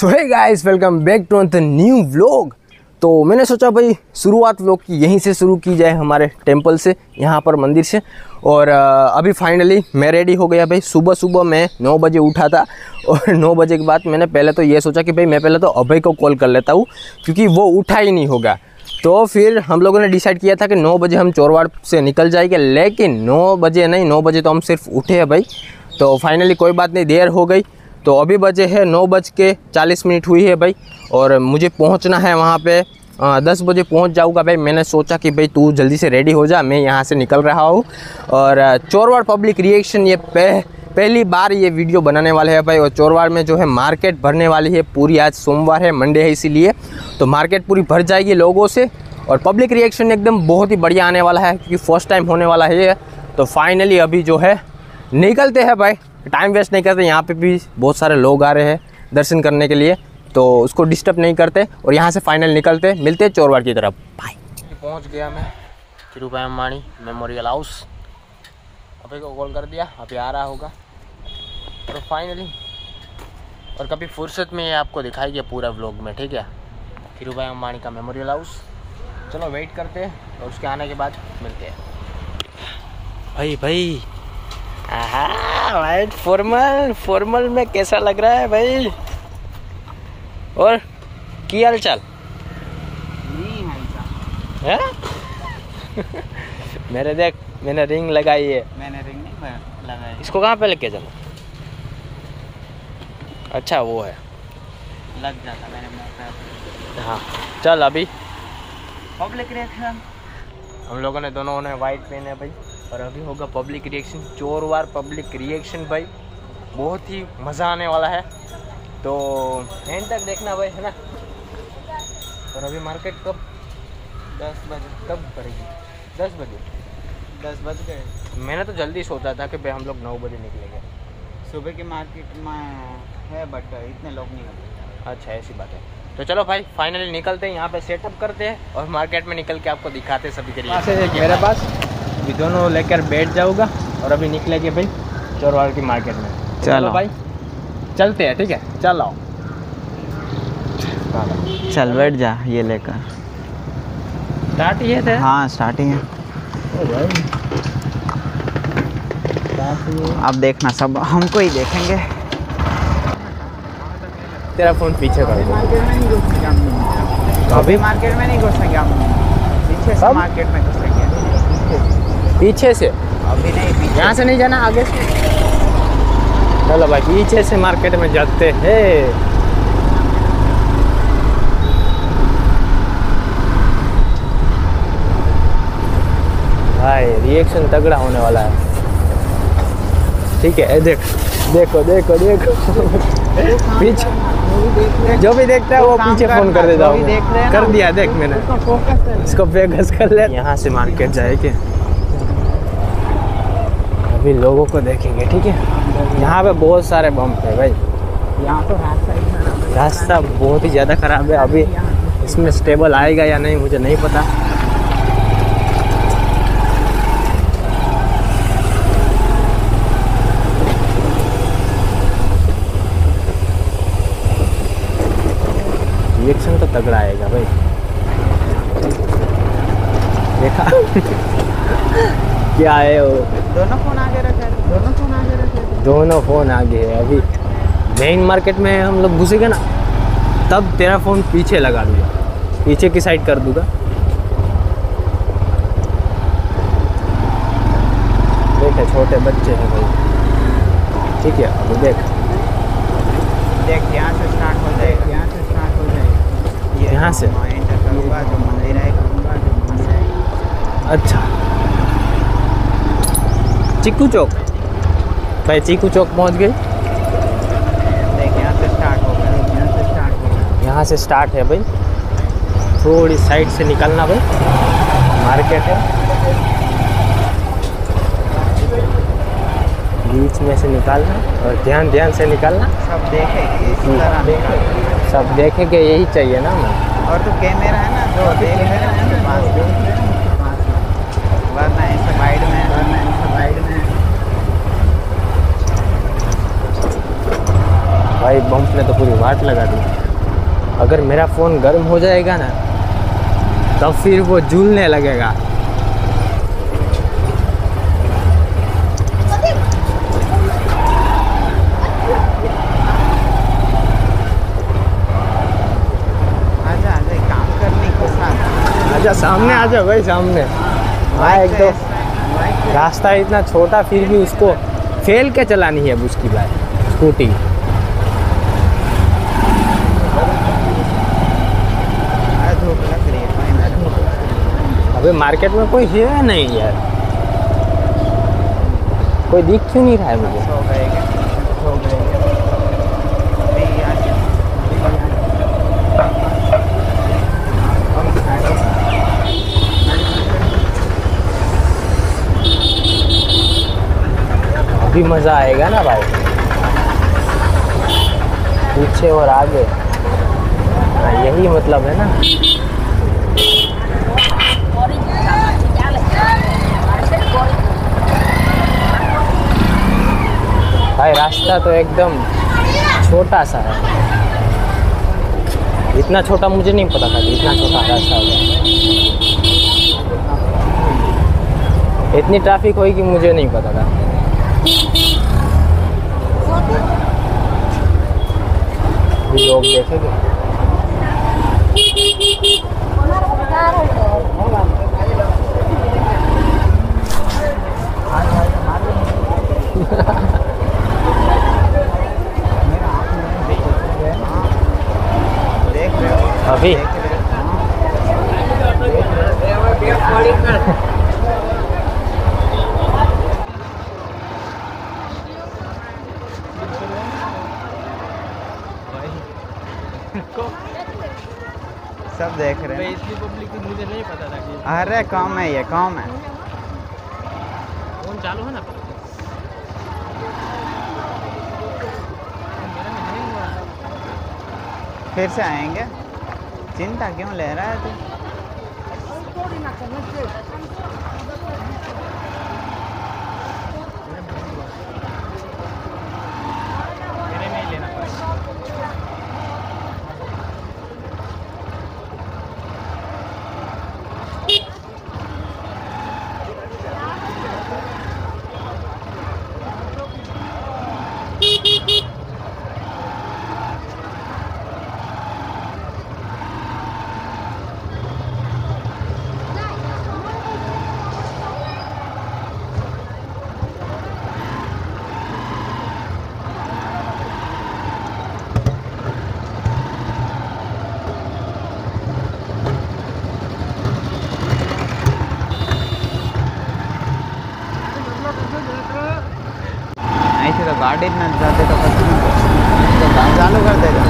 So hey guys welcome back to the new vlog तो मैंने सोचा भाई, शुरुआत व्लॉग की यहीं से शुरू की जाए हमारे टेंपल से, यहाँ पर मंदिर से। और अभी फाइनली मैं रेडी हो गया भाई। सुबह सुबह मैं नौ बजे उठा था और नौ बजे के बाद मैंने पहले तो ये सोचा कि भाई मैं पहले तो अभय को कॉल कर लेता हूँ, क्योंकि वो उठा ही नहीं होगा। तो फिर हम लोगों ने डिसाइड किया था कि नौ बजे हम चोरवाड़ से निकल जाएँगे, लेकिन नौ बजे नहीं, नौ बजे तो हम सिर्फ़ उठे हैं भाई। तो फाइनली कोई बात नहीं, देर हो गई। तो अभी बजे है नौ बज के चालीस मिनट हुई है भाई और मुझे पहुँचना है वहाँ पे अ, दस बजे पहुँच जाऊँगा भाई। मैंने सोचा कि भाई तू जल्दी से रेडी हो जा मैं यहाँ से निकल रहा हूँ। और चोरवाड़ पब्लिक रिएक्शन ये पह, पहली बार ये वीडियो बनाने वाले हैं भाई और चोरवाड़ में जो है मार्केट भरने वाली है पूरी। आज सोमवार है मंडे है इसीलिए। तो मार्केट पूरी भर जाएगी लोगों से और पब्लिक रिएक्शन एकदम बहुत ही बढ़िया आने वाला है क्योंकि फ़र्स्ट टाइम होने वाला है ये। तो फाइनली अभी जो है निकलते हैं भाई। टाइम वेस्ट नहीं करते यहाँ पे भी बहुत सारे लोग आ रहे हैं दर्शन करने के लिए तो उसको डिस्टर्ब नहीं करते और यहाँ से फाइनल निकलते। मिलते हैं चोरवाड़ की तरफ़। बाय पहुँच गया मैं तिरुपति अम्बानी मेमोरियल हाउस अभी को कॉल कर दिया अभी आ रहा होगा। और फाइनली और कभी फुर्सत में ये आपको दिखाएँगे पूरा व्लॉग में ठीक है? धीरूभाई अम्बानी का मेमोरियल हाउस चलो वेट करते हैं और उसके आने के बाद मिलते हैं। भाई भाई वाइट फॉर्मल फॉर्मल में कैसा लग रहा है भाई? और की हाल चाल? मेरे देख मैंने रिंग लगाई है। मैंने रिंग नहीं लगाई। इसको कहाँ पे लेके जाना? अच्छा वो है। लग जाता मुँह पे। हाँ चल अभी। पब्लिक रिएक्शन हम लोगों ने दोनों ने वाइट पहने भाई। और अभी होगा पब्लिक रिएक्शन चोरवार पब्लिक रिएक्शन भाई। बहुत ही मज़ा आने वाला है। तो एंड तक देखना भाई है ना? और अभी मार्केट कब? दस बजे कब पड़ेगी दस बजे। दस बज गए। मैंने तो जल्दी सोचा था कि भाई हम लोग नौ बजे निकलेंगे। सुबह की मार्केट में है बट इतने लोग नहीं होते। अच्छा ऐसी बात है। तो चलो भाई फाइनली निकलते हैं यहाँ पे सेटअप करते हैं और मार्केट में निकल के आपको दिखाते हैं सभी के लिए। मेरे पास। अभी दोनों लेकर बैठ जाऊँगा और अभी निकलेंगे भाई चोरवाड़ की मार्केट में। चलो। भाई चलते हैं ठीक है? चल। आओ चल बैठ जा ये लेकर। स्टार्ट ये थे? हाँ स्टार्टिंग है अब देखना सब हमको ही देखेंगे। तेरा फ़ोन पीछे कर दो। मार्केट में नहीं घुसेंगे हम अभी? मार्केट में नहीं घुसेंगे हम पीछे से मार्केट में घुसेंगे। पीछे से। अभी नहीं यहाँ से नहीं जाना आगे से। चलो भाई पीछे से मार्केट में जाते हैं। भाई रिएक्शन तगड़ा होने वाला है। ठीक है देख देखो देखो देखो। पीछे जो भी देखता है वो पीछे फ़ोन कर देता हूँ कर दिया देख मैंने। इसको बेगस कर ले। यहाँ से मार्केट जाएँगे। अभी लोगों को देखेंगे, ठीक है? यहाँ पे बहुत सारे बम्प है भाई। यहाँ तो रास्ता रास्ता बहुत ही ज़्यादा ख़राब है। अभी इसमें स्टेबल आएगा या नहीं, मुझे नहीं पता। रिएक्शन तो तगड़ा आएगा भाई। देखा? क्या है वो? दोनों फ़ोन आगे रखे हैं, दोनों फ़ोन आगे रखे हैं। दोनों फ़ोन आगे है अभी। मेन मार्केट में हम लोग घुसेंगे ना तब तेरा फ़ोन पीछे लगा दूँगा। पीछे की साइड कर दूँगा। देखे छोटे बच्चे हैं भाई। ठीक है अभी देख। देख यहाँ से स्टार्ट हो जाएगा। यहाँ से स्टार्ट हो जाएगा। यहाँ से? एंटर करूँगा जो मंदिर है करूँगा जो है। अच्छा। चीकू चौक। भाई चीकू चौक पहुँच गए। यहाँ से स्टार्ट हो गया। यहाँ से स्टार्ट हो गया। यहाँ से स्टार्ट है भाई। थोड़ी साइड से निकलना भाई। मार्केट है। बीच में से निकालना और ध्यान ध्यान से निकालना। सब देखे इस तरह निकाल। सब देखेंगे यही चाहिए ना हमें। और तो कैमरा है ना जो देख रहे हैं में, में। वरना ऐसे साइड में वरना ऐसे साइड में भाई बम्प ने तो पूरी वाट लगा दी। अगर मेरा फ़ोन गर्म हो जाएगा ना तब फिर वो झूलने लगेगा। आजा सामने आ जाओ भाई सामने। हाँ एक तो रास्ता इतना छोटा फिर भी उसको फेल के चलानी है अब उसकी बाइक स्कूटी अरे धूप लग रही है भाई मैं अबे मार्केट में कोई है नहीं यार। कोई दिख क्यों नहीं रहा है मुझे। अभी मज़ा आएगा ना भाई। पीछे और आगे। हाँ यही मतलब है ना। भाई, रास्ता तो एकदम छोटा सा है। इतना छोटा मुझे नहीं पता था कि इतना छोटा रास्ता होगा इतनी ट्रैफ़िक होगी मुझे नहीं पता था। लोग देखेंगे। देख रहे हो अभी? सब देख रहे हैं। पब्लिक मुझे नहीं पता था अरे, काम है ये, काम है। चालू है ना फिर से आएँगे? चिंता क्यों ले रहा है तू मेरे में ही लेना पड़ेगा ऐसे तो गाड़ी न जाते तो पता नहीं तो गा- चालू कर देगा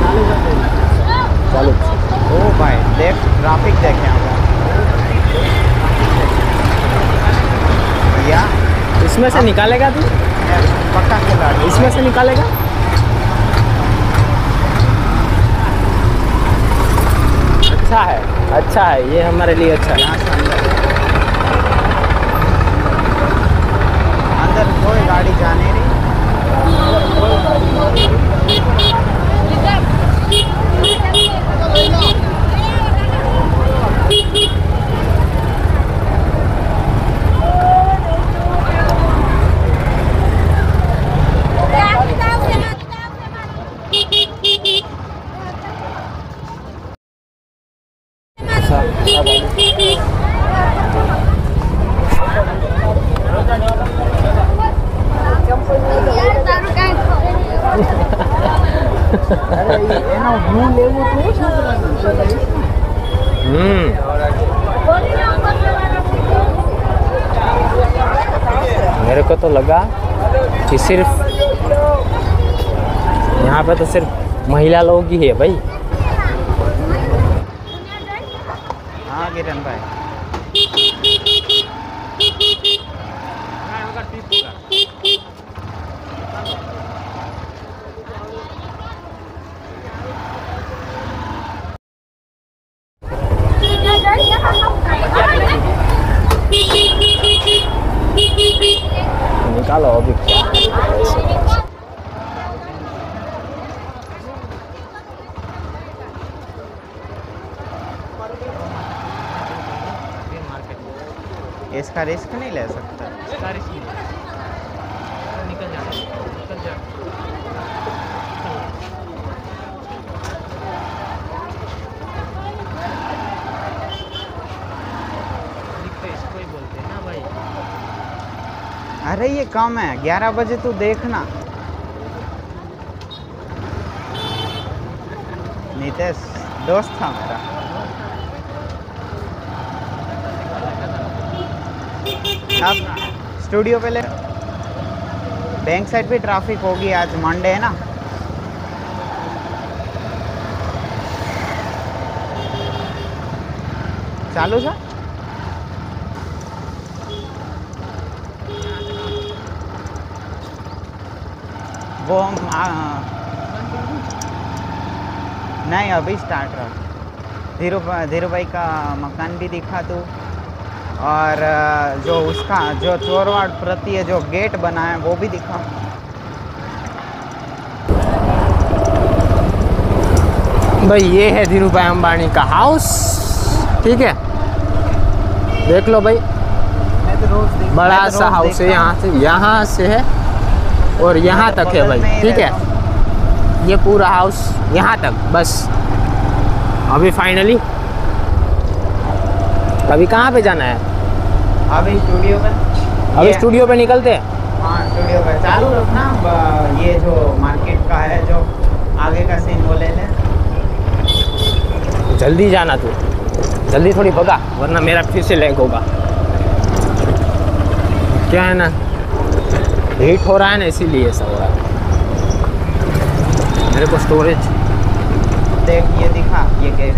चालू कर देगा चालू ओ भाई देख यहाँ पर भैया इसमें से निकालेगा तू? पक्का खिलाड़ी इसमें से निकालेगा? अच्छा है अच्छा है ये हमारे लिए अच्छा है। अंदर। अंदर कोई गाड़ी जाने नहीं रही अच्छा क्या बात है? हम्म मेरे को तो लगा कि सिर्फ़ यहाँ पे तो सिर्फ़ महिला लोग ही है भाई। हाँ किरण भाई निकालो अभी क्या है ऐसे। इसका रिस्क नहीं ले सकता। निकल जा निकल जा। इसको ही बोलते हैं ना भाई? अरे ये कम है ग्यारह बजे तू देखना। नितेश दोस्त था मेरा। अब स्टूडियो पे ले बैंक साइड भी ट्रैफ़िक होगी आज मंडे है ना? चालू था वो नहीं, अभी स्टार्ट रहा। धीरू धीरू भाई का मकान भी दिखा तू। और जो उसका जो चोरवाड़ प्रति है जो गेट बना है वो भी दिखा भाई ये है धीरू भाई अंबानी का हाउस ठीक है? देख लो भाई। बड़ा मैं तो सा हाउस है यहाँ से यहाँ से है और यहाँ तक है भाई। ठीक है? ये पूरा हाउस यहाँ तक बस। अभी फाइनली अभी कहाँ पे जाना है? अभी स्टूडियो में अभी स्टूडियो पे निकलते हैं। हाँ स्टूडियो पे चालू रखना ये जो मार्केट का है जो आगे का सीन वो ले लें। जल्दी जाना तू। जल्दी थोड़ी भगा वरना मेरा फिर से लैग होगा। क्या है ना? हीट हो रहा है ना इसीलिए ऐसा हो रहा है। मेरे को स्टोरेज देख ये दिखा ये गेट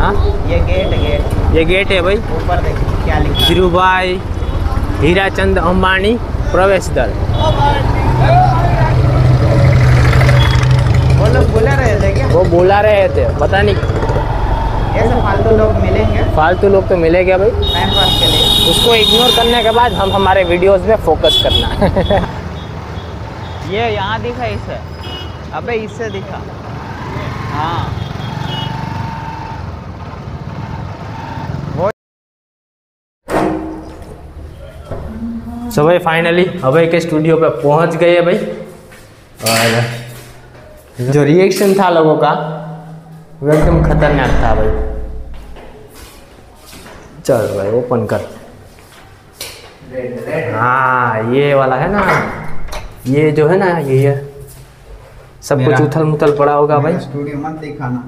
हाँ? ये गेट गेट ये गेट है भाई। ऊपर देख। क्या लिखा है। धीरूभाई हीराचंद अंबानी प्रवेश दर वो लोग बोले रहे थे क्या वो बुला रहे थे पता नहीं ऐसे फालतू लोग मिलेंगे फालतू लोग तो मिले क्या भाई टाइम पास के लिए उसको इग्नोर करने के बाद हम हमारे वीडियोस में फोकस करना ये यहाँ दिखा इससे अबे इससे दिखा। हाँ। सो भाई फाइनली अभय के स्टूडियो पे पहुँच गए भाई। और जो रिएक्शन था लोगों का वो एकदम खतरनाक था भाई। चल भाई ओपन कर। हाँ ये वाला है ना। ये जो है ना ये ये सब कुछ उथल मुथल पड़ा होगा भाई। स्टूडियो मत दिखाना।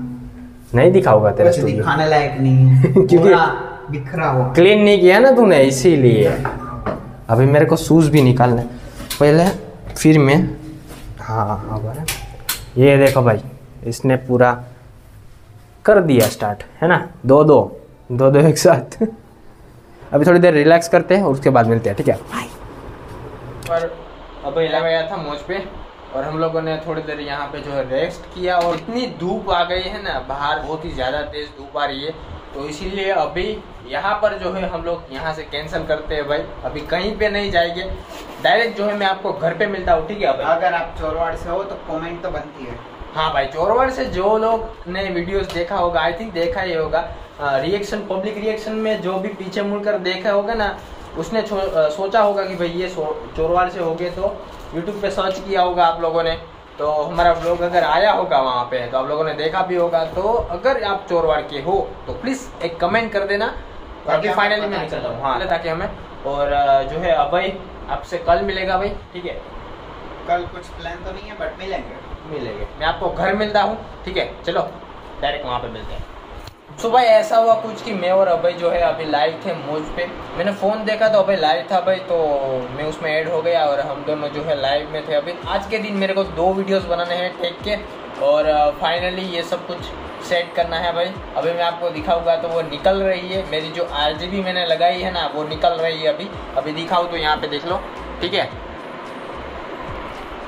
नहीं दिखा होगा तेरा स्टूडियो दिखाने लायक नहीं है। क्योंकि- बिखरा हुआ। क्लीन नहीं किया ना तूने इसीलिए। अभी मेरे को शूज़ भी निकालने पहले फिर मैं हाँ हाँ भाई ये देखो भाई इसने पूरा कर दिया स्टार्ट है ना? दो दो दो दो एक साथ। अभी थोड़ी देर रिलैक्स करते हैं और उसके बाद मिलते हैं ठीक है? पर अभी लग गया था मोज पे और हम लोगों ने थोड़ी देर यहाँ पे जो है रेस्ट किया और इतनी धूप आ गई है ना बाहर बहुत ही ज़्यादा तेज धूप आ रही है। तो इसीलिए अभी यहाँ पर जो है हम लोग यहाँ से कैंसिल करते हैं भाई। अभी कहीं पे नहीं जाएँगे। डायरेक्ट जो है मैं आपको घर पे मिलता हूँ ठीक है अभी अगर आप चोरवाड़ से हो तो कमेंट तो बनती है। हाँ भाई चोरवाड़ से जो लोग ने वीडियोस देखा होगा आई थिंक देखा ही होगा। रिएक्शन पब्लिक रिएक्शन में जो भी पीछे मुड़कर देखा होगा ना उसने सोचा होगा कि भाई ये चोरवाड़ से हो गए तो यूट्यूब पे सर्च किया होगा आप लोगों ने। तो हमारा ब्लॉग अगर आया होगा वहाँ पे तो आप लोगों ने देखा भी होगा तो अगर आप चोरवाड़ के हो तो प्लीज़ एक कमेंट कर देना ताकि बाकी फाइनली मैं निकल रहा हूँ हाँ। ताकि हमें और जो है अब भाई आपसे कल मिलेगा भाई ठीक है? कल कुछ प्लान तो नहीं है बट मिलेंगे। मिलेंगे। मैं आपको घर मिलता हूँ ठीक है? चलो डायरेक्ट वहाँ पे मिलते हैं। सो भाई ऐसा हुआ कुछ कि मैं और अभय जो है अभी लाइव थे मोज पे। मैंने फ़ोन देखा तो अभय लाइव था भाई तो मैं उसमें ऐड हो गया और हम दोनों जो है लाइव में थे। अभी आज के दिन मेरे को दो वीडियोस बनाने हैं टेक के और फाइनली ये सब कुछ सेट करना है भाई। अभी मैं आपको दिखाऊँगा तो वो निकल रही है। मेरी जो आरजीबी मैंने लगाई है ना, वो निकल रही है अभी। अभी दिखाऊँ तो यहाँ पे देख लो, ठीक है?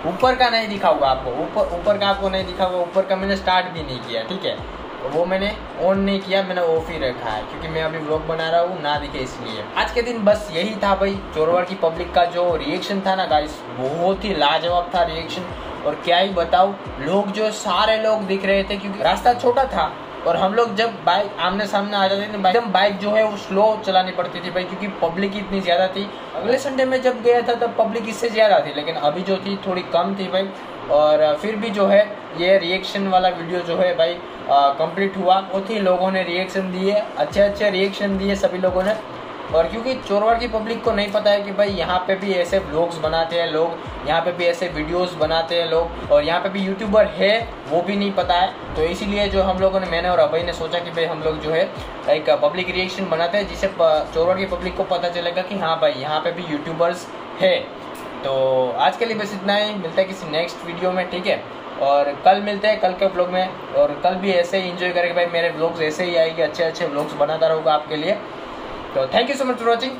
ऊपर का नहीं दिखाऊँगा आपको, ऊपर ऊपर का आपको नहीं दिखाऊँगा, ऊपर का मैंने स्टार्ट भी नहीं किया, ठीक है? तो वो मैंने ऑन नहीं किया, मैंने ऑफ़ ही रखा है, क्योंकि मैं अभी ब्लॉग बना रहा हूँ, ना दिखे इसलिए। आज के दिन बस यही था भाई चोरवाड़ की पब्लिक का जो रिएक्शन था ना गाइस बहुत ही लाजवाब था रिएक्शन और क्या ही बताऊँ, लोग जो सारे लोग दिख रहे थे, क्योंकि रास्ता छोटा था, और हम लोग जब बाइक आमने सामने आ जाते थे, एकदम बाइक जो है वो स्लो चलानी पड़ती थी भाई, क्योंकि पब्लिक इतनी ज़्यादा थी। अगले संडे में जब गया था, तब पब्लिक इससे ज़्यादा थी, लेकिन अभी जो थी, थोड़ी कम थी भाई। और फिर भी जो है, ये रिएक्शन वाला वीडियो जो है भाई कंप्लीट हुआ। बहुत ही लोगों ने रिएक्शन दिए। अच्छे अच्छे रिएक्शन दिए सभी लोगों ने। और क्योंकि चोरवाड़ की पब्लिक को नहीं पता है कि भाई यहाँ पे भी ऐसे ब्लॉग्स बनाते हैं लोग, यहाँ पे भी ऐसे वीडियोस बनाते हैं लोग, और यहाँ पे भी यूट्यूबर है, वो भी नहीं पता है। तो इसीलिए जो हम लोगों ने, मैंने और अभय ने सोचा कि भाई हम लोग जो है एक पब्लिक रिएक्शन बनाते हैं, जिससे चोरवाड़ की पब्लिक को पता चलेगा कि हाँ भाई यहाँ पे भी यूट्यूबर्स है। तो आज के लिए बस इतना ही। मिलता है किसी नेक्स्ट वीडियो में, ठीक है? और कल मिलते हैं, कल के ब्लॉग में। और कल भी ऐसे ही इंजॉय करेंगे भाई, मेरे ब्लॉग्स ऐसे ही आएँगे अच्छे अच्छे ब्लॉग्स बनाता रहूँगा आपके लिए। तो thank you so much for watching